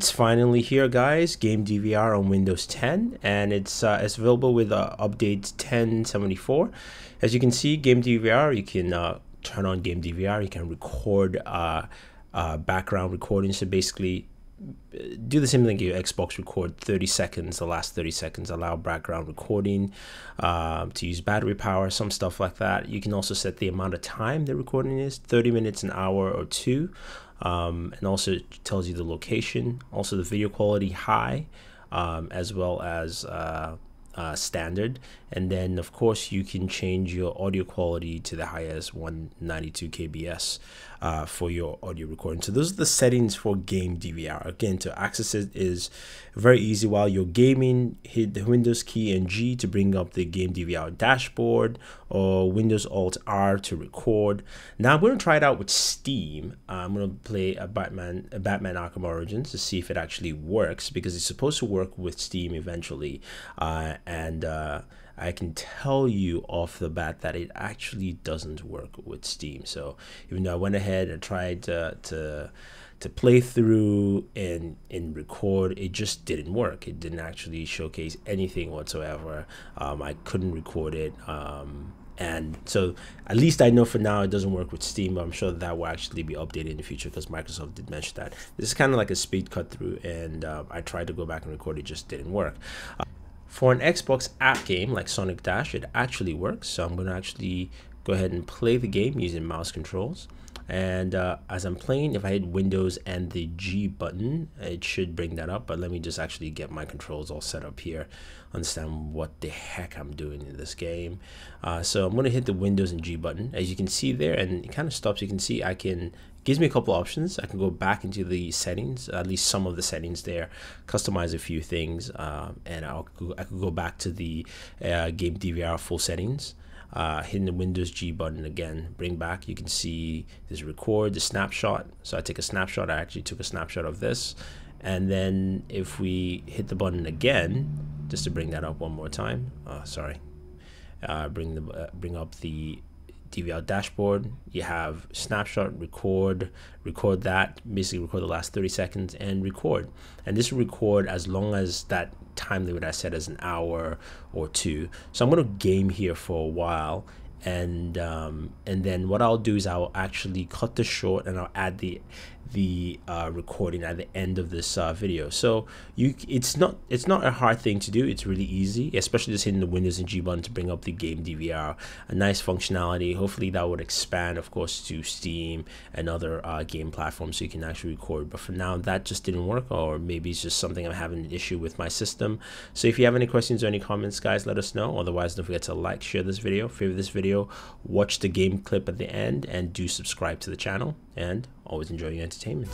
It's finally here, guys. Game DVR on Windows 10, and it's uh, it's available with uh, update 1074. As you can see, Game DVR, you can uh, turn on Game DVR. You can record uh, uh, background recording. So basically, do the same thing your Xbox record 30 seconds, the last 30 seconds, allow background recording um, to use battery power, some stuff like that. You can also set the amount of time the recording is 30 minutes, an hour, or two um, and also tells you the location, also the video quality high, um, as well as uh, uh, standard. And then, of course, you can change your audio quality to the highest 192 kbs uh, for your audio recording. So those are the settings for Game DVR. Again, to access it is very easy. While you're gaming, hit the Windows key and G to bring up the Game DVR dashboard or Windows Alt R to record. Now I'm going to try it out with Steam. I'm going to play a Batman, a Batman Arkham Origins to see if it actually works because it's supposed to work with Steam eventually. Uh, and uh, I can tell you off the bat that it actually doesn't work with Steam. So even though I went ahead and tried to, to to play through and and record it just didn't work. It didn't actually showcase anything whatsoever. Um, i couldn't record it. Um, and so at least i know for now it doesn't work with steam but i'm sure that, will actually be updated in the future because microsoft did mention that. This is kind of like a speed cut through and uh, i tried to go back and record it just didn't work. uh, for an Xbox app game like Sonic Dash, it actually works. So I'm going to actually go ahead and play the game using mouse controls. And uh, as I'm playing, if I hit Windows and the G button, it should bring that up. But let me just actually get my controls all set up here, understand what the heck I'm doing in this game. Uh, so I'm going to hit the Windows and G button. As you can see there, and it kind of stops. You can see I can gives me a couple options. I can go back into the settings, at least some of the settings there, customize a few things, um, and I'll I could go back to the uh, game DVR full settings. Uh, hitting the Windows G button again, bring back. You can see this record, the snapshot. So I take a snapshot. I actually took a snapshot of this, and then if we hit the button again, just to bring that up one more time. Uh, sorry, uh, bring the uh, bring up the DVR dashboard. You have snapshot, record, record that, basically record the last 30 seconds and record. And this will record as long as that time limit I set as an hour or two. So I'm going to game here for a while and um, and then what I'll do is I'll actually cut this short and I'll add the the uh, recording at the end of this uh, video. So you, it's not it's not a hard thing to do. It's really easy, especially just hitting the Windows and G button to bring up the game DVR. A nice functionality. Hopefully that would expand, of course, to Steam and other uh, game platforms so you can actually record. But for now, that just didn't work, or maybe it's just something I'm having an issue with my system. So if you have any questions or any comments, guys, let us know. Otherwise, don't forget to like, share this video, favorite this video, watch the game clip at the end, and do subscribe to the channel and always enjoy your entertainment.